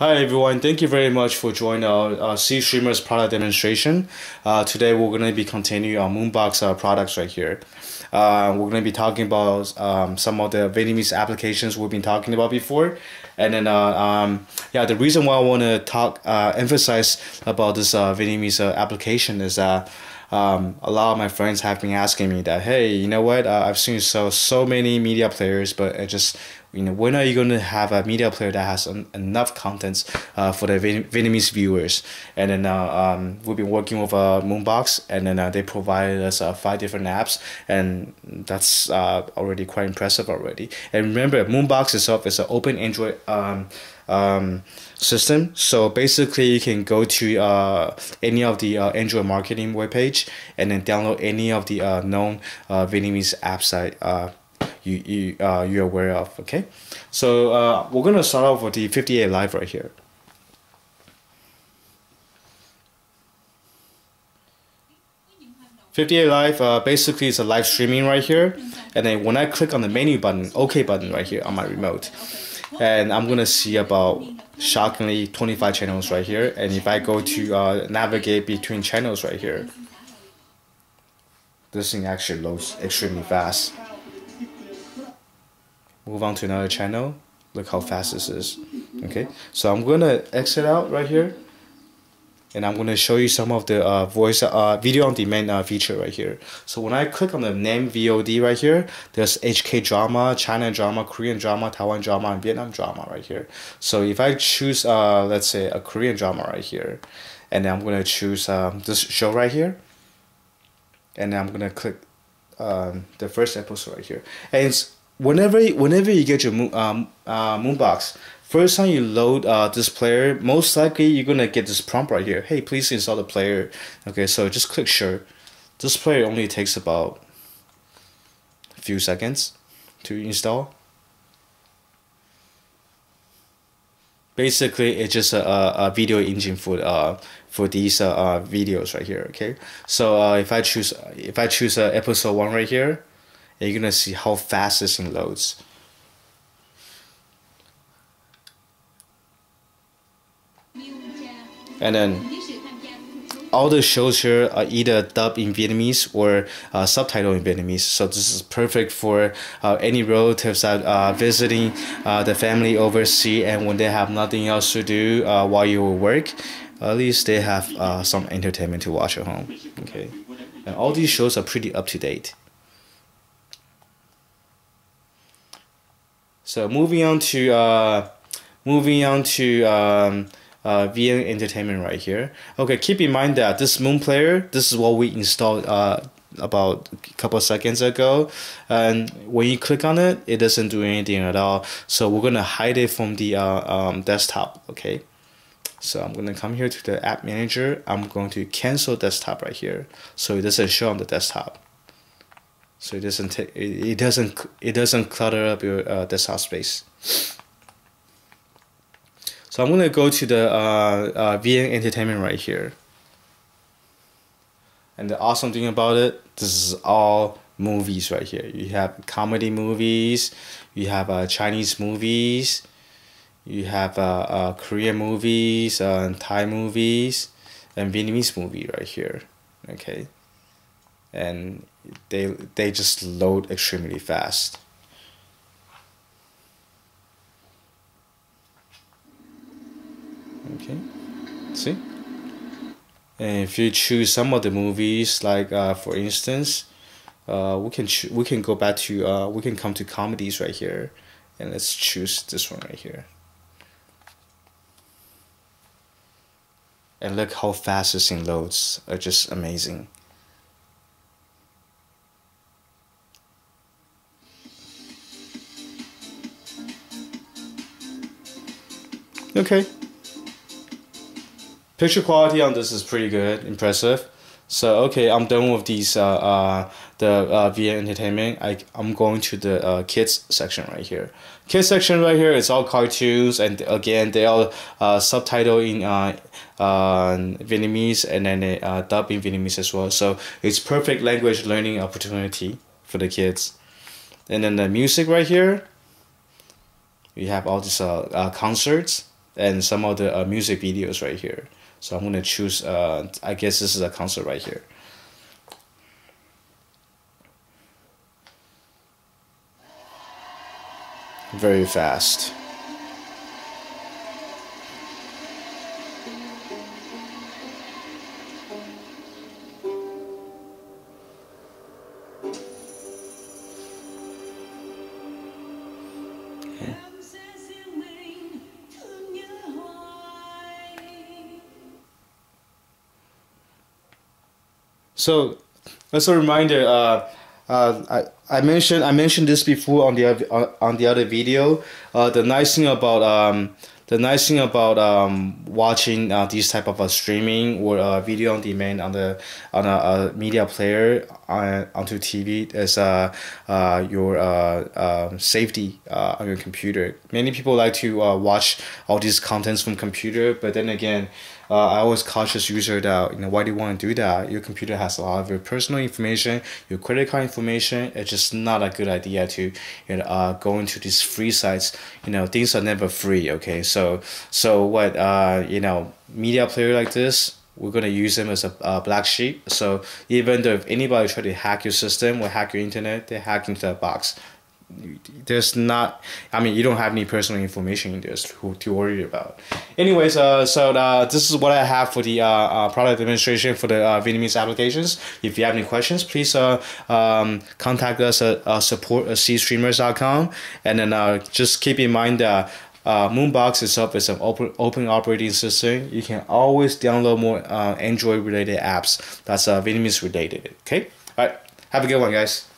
Hi everyone, thank you very much for joining our, our C Streamers product demonstration. Uh, today we're going to be continuing our Moonbox uh, products right here. Uh, we're going to be talking about um, some of the Vietnamese applications we've been talking about before. And then, uh, um, yeah, the reason why I want to talk, uh, emphasize about this uh, Vietnamese application is that um, a lot of my friends have been asking me that, hey, you know what? Uh, I've seen so so many media players, but it just you know when are you going to have a media player that has enough contents uh, for the Vietnamese viewers? And then uh, um, we've been working with uh, Moonbox, and then uh, they provided us uh, five different apps, and that's uh, already quite impressive already. And remember, Moonbox itself is an open Android. Um, um, system. So basically, you can go to uh, any of the uh, Android marketing webpage and then download any of the uh, known uh, Vietnamese apps that uh, you you uh, you're aware of. Okay, so uh, we're gonna start off with the 58 Live right here. Fifty-eight Live uh, basically is a live streaming right here, and then when I click on the menu button, OK button right here on my remote, and I'm gonna see about shockingly 25 channels right here. And if I go to uh, navigate between channels right here this thing actually loads extremely fast. Move on to another channel. Look how fast this is. Okay. So I'm gonna exit out right here and I'm going to show you some of the uh, voice uh, video on demand uh, feature right here. So when I click on the name VOD right here, there's HK drama, China drama, Korean drama, Taiwan drama, and Vietnam drama right here. So if I choose, uh, let's say a Korean drama right here, and I'm going to choose um, this show right here, and I'm going to click um, the first episode right here. And whenever whenever you get your um, uh, Moonbox, First time you load uh, this player, most likely you're gonna get this prompt right here. Hey, please install the player. Okay, so just click sure. This player only takes about a few seconds to install. Basically, it's just a, a video engine for uh for these uh, uh videos right here. Okay, so uh, if I choose if I choose uh, episode one right here, you're gonna see how fast this thing loads. And then all the shows here are either dubbed in Vietnamese or uh, subtitled in Vietnamese. So this is perfect for uh, any relatives that are visiting uh, the family overseas and when they have nothing else to do uh, while you work, at least they have uh, some entertainment to watch at home. Okay, and all these shows are pretty up to date. So moving on to uh, moving on to um, uh, VN Entertainment right here. Okay, keep in mind that this Moon Player, this is what we installed uh, about a couple seconds ago. And when you click on it, it doesn't do anything at all. So we're going to hide it from the uh, um, desktop, okay? So I'm going to come here to the app manager. I'm going to cancel desktop right here. So it doesn't show on the desktop. So it doesn't take, it, it doesn't it doesn't clutter up your uh, desktop space. So I'm to go to the uh, uh, VN Entertainment right here. And the awesome thing about it, this is all movies right here. You have comedy movies, you have uh, Chinese movies, you have uh, uh, Korean movies, uh, Thai movies, and Vietnamese movie right here. Okay, and they they just load extremely fast. Okay. See? And if you choose some of the movies like uh, for instance uh, we can we can go back to uh, we can come to comedies right here and let's choose this one right here. And look how fast this thing loads. Are just amazing. Okay picture quality on this is pretty good, impressive. So okay, I'm done with these uh, uh the uh, Entertainment. I I'm going to the uh, kids section right here. Kids section right here is all cartoons and again they are uh subtitled in uh uh Vietnamese and then they uh dub in Vietnamese as well. So it's perfect language learning opportunity for the kids. And then the music right here. We have all these uh, uh concerts and some of the uh, music videos right here. So I'm gonna choose. Uh, I guess this is a concert right here. Very fast. So, as a reminder, uh, uh, I, I mentioned I mentioned this before on the other, on the other video. Uh, the nice thing about um, the nice thing about um, watching uh, these type of uh, streaming or uh, video on demand on the on a, a media player on, onto TV is uh, uh, your uh, uh, safety uh, on your computer. Many people like to uh, watch all these contents from computer, but then again, uh, I always cautious user that you know why do you want to do that? Your computer has a lot of your personal information, your credit card information. It's just not a good idea to you know uh, go into these free sites. You know things are never free. Okay, so so what uh you know media player like this we're gonna use them as a uh, black sheep. So even though if anybody try to hack your system or hack your internet, they hack into that box there's not i mean you don't have any personal information in this to, to worry about anyways uh, so uh, this is what i have for the uh, uh, product demonstration for the uh, vietnamese applications if you have any questions please uh, um, contact us at uh, support at cstreamers.com and then just keep in mind that Moonbox itself is an open open operating system. You can always download more Android related apps that's Vietnamese related. Okay, all right. Have a good one, guys.